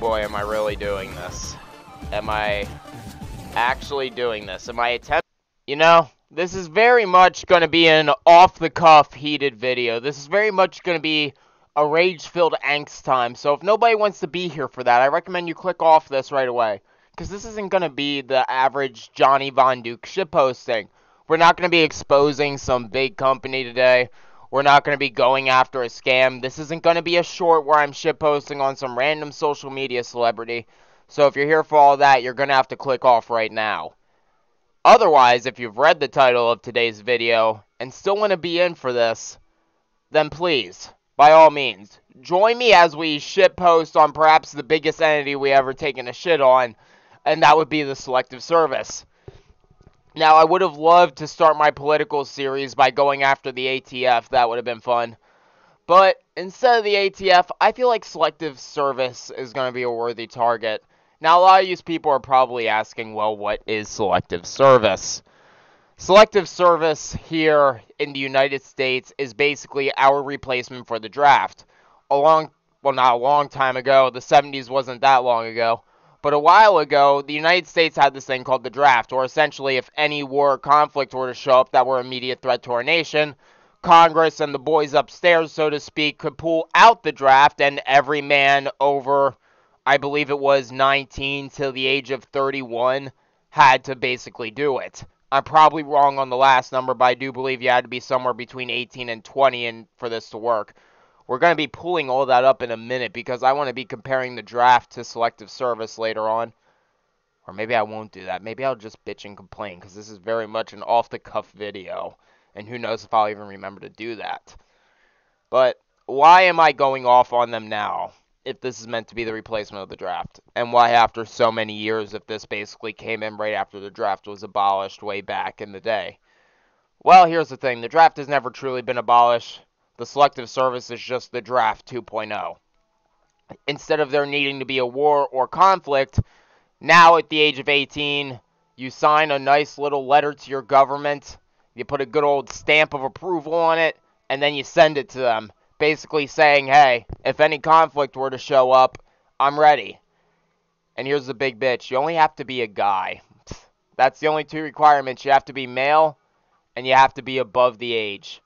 boy, am I really doing this? Am I actually doing this? Am I attempt? You know, this is very much going to be an off-the-cuff heated video. This is very much going to be a rage-filled angst time. So if nobody wants to be here for that, I recommend you click off this right away. Because this isn't going to be the average Johnny Vanduke shitposting. We're not going to be exposing some big company today. We're not going to be going after a scam. This isn't going to be a short where I'm shitposting on some random social media celebrity. So if you're here for all that, you're going to have to click off right now. Otherwise, if you've read the title of today's video and still want to be in for this, then please, by all means, join me as we shitpost on perhaps the biggest entity we ever taken a shit on, and that would be the Selective Service. Now, I would have loved to start my political series by going after the ATF. That would have been fun. But instead of the ATF, I feel like Selective Service is going to be a worthy target. Now, a lot of you people are probably asking, well, what is Selective Service? Selective Service here in the United States is basically our replacement for the draft. A long, well, not a long time ago, the 70s wasn't that long ago. But a while ago, the United States had this thing called the draft, or essentially, if any war or conflict were to show up that were immediate threat to our nation, Congress and the boys upstairs, so to speak, could pull out the draft, and every man over, I believe it was 19 till the age of 31, had to basically do it. I'm probably wrong on the last number, but I do believe you had to be somewhere between 18 and 20 and for this to work. We're going to be pulling all that up in a minute because I want to be comparing the draft to selective service later on. Or maybe I won't do that. Maybe I'll just bitch and complain because this is very much an off-the-cuff video. And who knows if I'll even remember to do that. But why am I going off on them now if this is meant to be the replacement of the draft? And why after so many years if this basically came in right after the draft was abolished way back in the day? Well, here's the thing. The draft has never truly been abolished. The selective service is just the draft 2.0. Instead of there needing to be a war or conflict, now at the age of 18, you sign a nice little letter to your government, you put a good old stamp of approval on it, and then you send it to them, basically saying, hey, if any conflict were to show up, I'm ready. And here's the big bitch you only have to be a guy. That's the only two requirements. You have to be male, and you have to be above the age.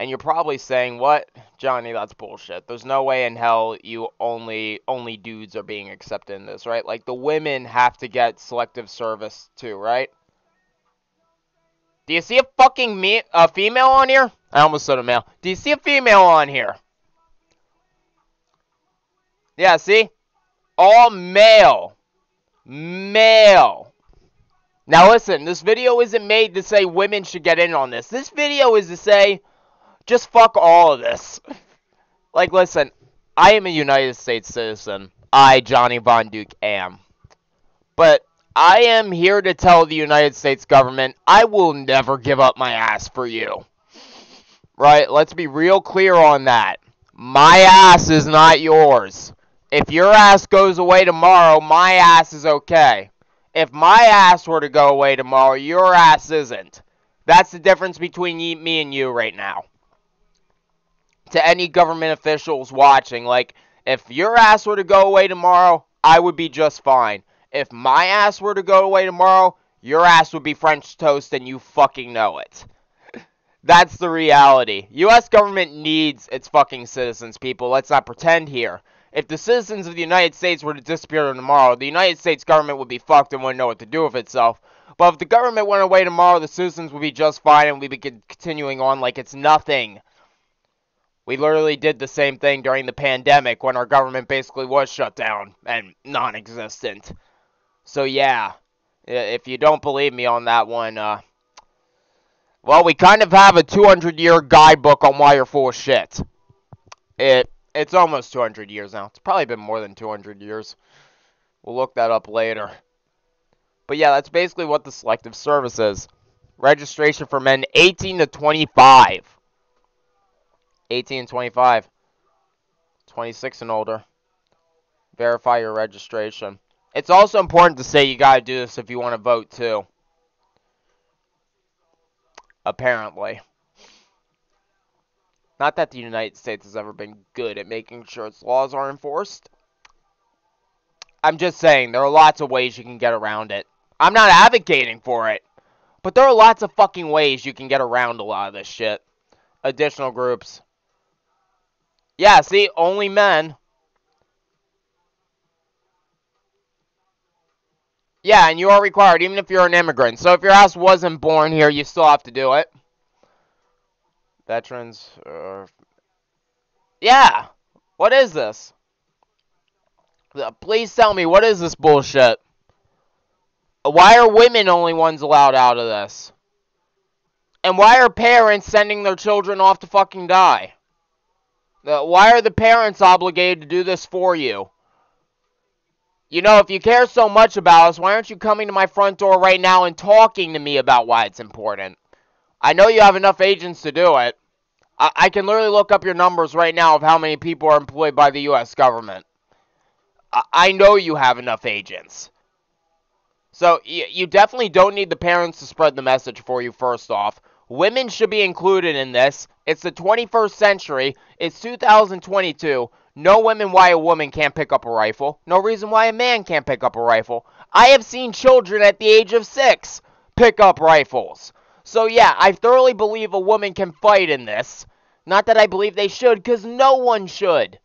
And you're probably saying, "What, Johnny? That's bullshit. There's no way in hell you only only dudes are being accepted in this, right? Like the women have to get selective service too, right? Do you see a fucking me a female on here? I almost said a male. Do you see a female on here? Yeah, see? All male. Male. Now listen, this video isn't made to say women should get in on this. This video is to say just fuck all of this. like, listen, I am a United States citizen. I, Johnny Vanduke, am. But I am here to tell the United States government I will never give up my ass for you. Right? Let's be real clear on that. My ass is not yours. If your ass goes away tomorrow, my ass is okay. If my ass were to go away tomorrow, your ass isn't. That's the difference between me and you right now to any government officials watching. Like, if your ass were to go away tomorrow, I would be just fine. If my ass were to go away tomorrow, your ass would be French toast and you fucking know it. That's the reality. US government needs its fucking citizens, people. Let's not pretend here. If the citizens of the United States were to disappear tomorrow, the United States government would be fucked and wouldn't know what to do with itself. But if the government went away tomorrow, the citizens would be just fine and we'd be continuing on like it's nothing. We literally did the same thing during the pandemic when our government basically was shut down and non existent. So, yeah, if you don't believe me on that one, uh, well, we kind of have a 200 year guidebook on why you're full of shit. It It's almost 200 years now. It's probably been more than 200 years. We'll look that up later. But yeah, that's basically what the selective service is. Registration for men 18 to 25. 18 and 25. 26 and older. Verify your registration. It's also important to say you gotta do this if you want to vote too. Apparently. Not that the United States has ever been good at making sure its laws are enforced. I'm just saying, there are lots of ways you can get around it. I'm not advocating for it, but there are lots of fucking ways you can get around a lot of this shit. Additional groups. Yeah, see, only men. Yeah, and you are required, even if you're an immigrant. So if your ass wasn't born here, you still have to do it. Veterans. Uh, yeah. What is this? Please tell me, what is this bullshit? Why are women only ones allowed out of this? And why are parents sending their children off to fucking die? Why are the parents obligated to do this for you? You know, if you care so much about us, why aren't you coming to my front door right now and talking to me about why it's important? I know you have enough agents to do it. I, I can literally look up your numbers right now of how many people are employed by the U.S. government. I, I know you have enough agents. So, you definitely don't need the parents to spread the message for you, first off. Women should be included in this. It's the 21st century. It's 2022. No women why a woman can't pick up a rifle. No reason why a man can't pick up a rifle. I have seen children at the age of six pick up rifles. So yeah, I thoroughly believe a woman can fight in this. Not that I believe they should, because no one should.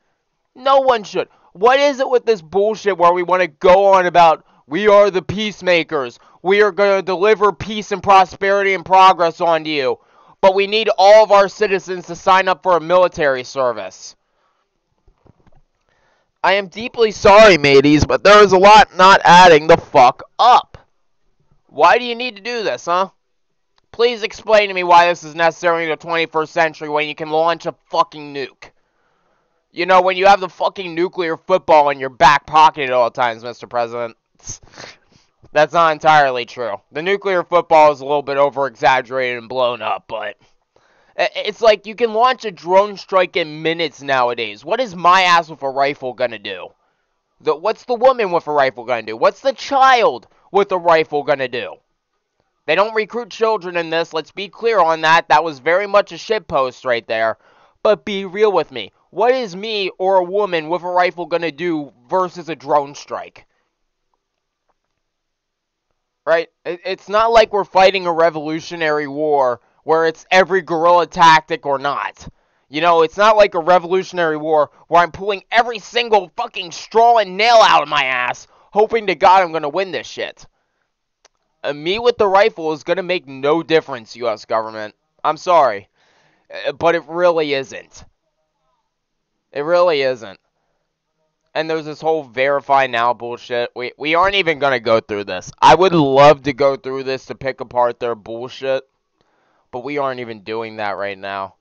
No one should. What is it with this bullshit where we want to go on about we are the peacemakers. We are going to deliver peace and prosperity and progress onto you. But we need all of our citizens to sign up for a military service. I am deeply sorry, mateys, but there is a lot not adding the fuck up. Why do you need to do this, huh? Please explain to me why this is necessary in the 21st century when you can launch a fucking nuke. You know, when you have the fucking nuclear football in your back pocket at all times, Mr. President. That's not entirely true. The nuclear football is a little bit over exaggerated and blown up, but it's like you can launch a drone strike in minutes nowadays. What is my ass with a rifle gonna do? The, what's the woman with a rifle gonna do? What's the child with a rifle gonna do? They don't recruit children in this. Let's be clear on that. That was very much a shitpost right there. But be real with me. What is me or a woman with a rifle gonna do versus a drone strike? Right? It's not like we're fighting a revolutionary war where it's every guerrilla tactic or not. You know, it's not like a revolutionary war where I'm pulling every single fucking straw and nail out of my ass, hoping to God I'm going to win this shit. Uh, me with the rifle is going to make no difference, U.S. government. I'm sorry. Uh, but it really isn't. It really isn't. And there's this whole verify now bullshit. We, we aren't even going to go through this. I would love to go through this to pick apart their bullshit but we aren't even doing that right now.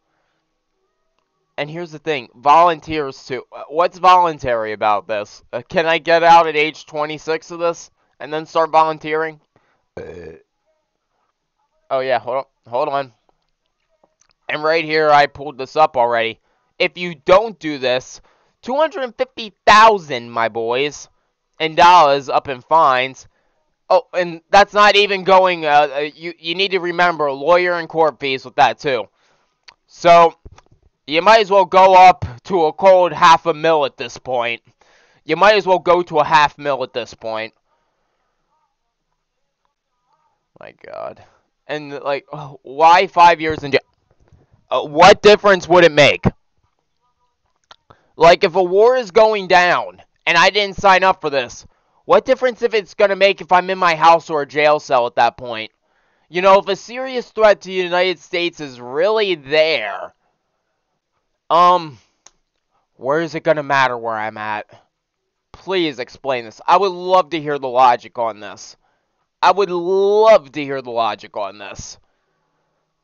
And here's the thing, volunteers too. Uh, what's voluntary about this? Uh, can I get out at age 26 of this and then start volunteering? Uh. Oh yeah, hold on. Hold on. And right here, I pulled this up already. If you don't do this, 250,000, my boys, in dollars up in fines. Oh, and that's not even going. Uh, uh, you you need to remember lawyer and court fees with that too. So you might as well go up to a cold half a mil at this point. You might as well go to a half mil at this point. My God. And like, why five years in jail? Uh, what difference would it make? Like, if a war is going down and I didn't sign up for this, what difference if it's going to make if I'm in my house or a jail cell at that point? You know, if a serious threat to the United States is really there, um, where is it going to matter where I'm at? Please explain this. I would love to hear the logic on this. I would love to hear the logic on this.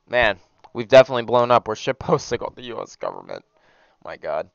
Man, we've definitely blown up. We're shitposting on the U.S. government. My God.